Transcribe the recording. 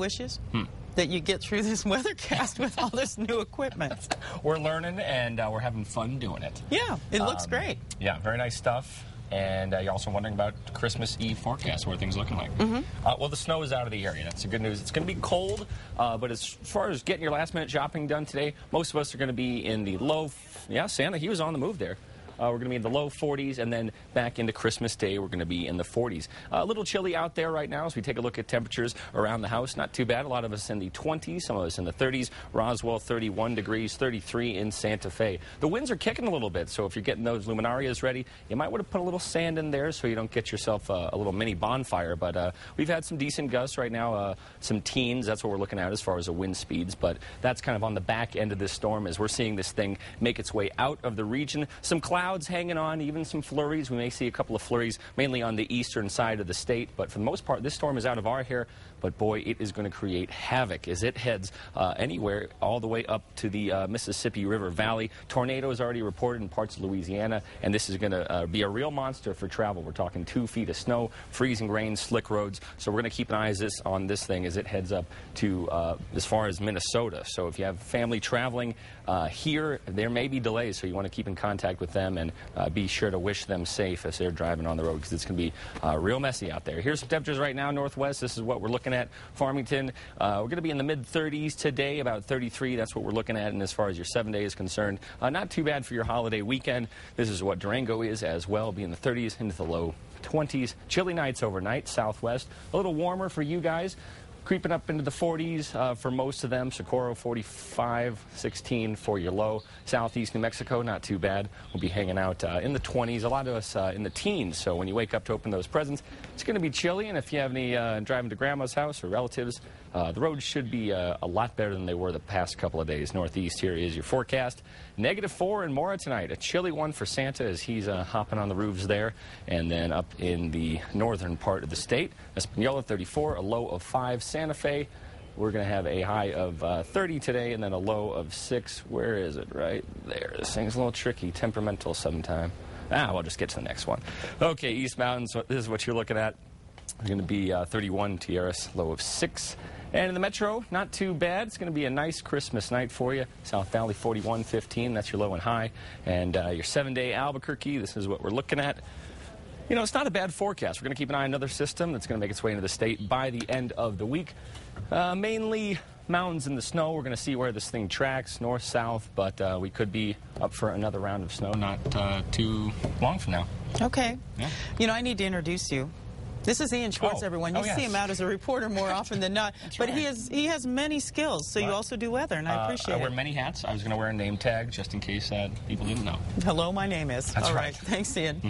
wishes that you get through this weathercast with all this new equipment. We're learning and uh, we're having fun doing it. Yeah, it looks Um, great. Yeah, very nice stuff. And uh, you're also wondering about Christmas Eve forecast, what are things looking like? Mm-hmm. Uh, well, the snow is out of the area. That's the good news. It's going to be cold, uh, but as far as getting your last minute shopping done today, most of us are going to be in the low. F- yeah, Santa, he was on the move there. Uh, we're going to be in the low 40s, and then back into Christmas Day, we're going to be in the 40s. Uh, a little chilly out there right now as we take a look at temperatures around the house. Not too bad. A lot of us in the 20s, some of us in the 30s. Roswell, 31 degrees, 33 in Santa Fe. The winds are kicking a little bit, so if you're getting those luminarias ready, you might want to put a little sand in there so you don't get yourself uh, a little mini bonfire. But uh, we've had some decent gusts right now, uh, some teens. That's what we're looking at as far as the wind speeds. But that's kind of on the back end of this storm as we're seeing this thing make its way out of the region. Some clouds hanging on, even some flurries. We may see a couple of flurries, mainly on the eastern side of the state. But for the most part, this storm is out of our hair. But boy, it is going to create havoc as it heads uh, anywhere all the way up to the uh, Mississippi River Valley. Tornadoes already reported in parts of Louisiana, and this is going to uh, be a real monster for travel. We're talking two feet of snow, freezing rain, slick roads. So we're going to keep an eye this, on this thing as it heads up to uh, as far as Minnesota. So if you have family traveling uh, here, there may be delays. So you want to keep in contact with them and uh, be sure to wish them safe as they're driving on the road because it's going to be uh, real messy out there. Here's some temperatures right now, northwest. This is what we're looking at. Farmington, uh, we're going to be in the mid 30s today, about 33. That's what we're looking at. And as far as your seven day is concerned, uh, not too bad for your holiday weekend. This is what Durango is as well, be in the 30s into the low 20s. Chilly nights overnight, southwest. A little warmer for you guys. Creeping up into the 40s uh, for most of them. Socorro 45, 16 for your low. Southeast New Mexico, not too bad. We'll be hanging out uh, in the 20s. A lot of us uh, in the teens. So when you wake up to open those presents, it's going to be chilly. And if you have any uh, driving to grandma's house or relatives, uh, the roads should be uh, a lot better than they were the past couple of days. Northeast here is your forecast. Negative four in Mora tonight. A chilly one for Santa as he's hopping on the roofs there. And then up in the northern part of the state, Espanola 34, a low of five. Santa Fe, we're going to have a high of uh, 30 today and then a low of 6. Where is it? Right there. This thing's a little tricky, temperamental sometime. Ah, we'll just get to the next one. Okay, East Mountains, this is what you're looking at. It's going to be uh, 31 Tijeras, low of 6. And in the metro, not too bad. It's going to be a nice Christmas night for you. South Valley 41, 15. That's your low and high. And uh, your seven day Albuquerque, this is what we're looking at. You know, it's not a bad forecast. We're going to keep an eye on another system that's going to make its way into the state by the end of the week. Uh, mainly mountains in the snow. We're going to see where this thing tracks, north, south, but uh, we could be up for another round of snow not uh, too long from now. Okay. Yeah. You know, I need to introduce you. This is Ian Schwartz, Oh. everyone. You Oh, see him out as a reporter more often than not. but he has he has many skills. So you also do weather, and I Uh, appreciate I wear it. many hats. I was going to wear a name tag just in case uh, people didn't know. Hello, my name is. That's All right. Thanks, Ian.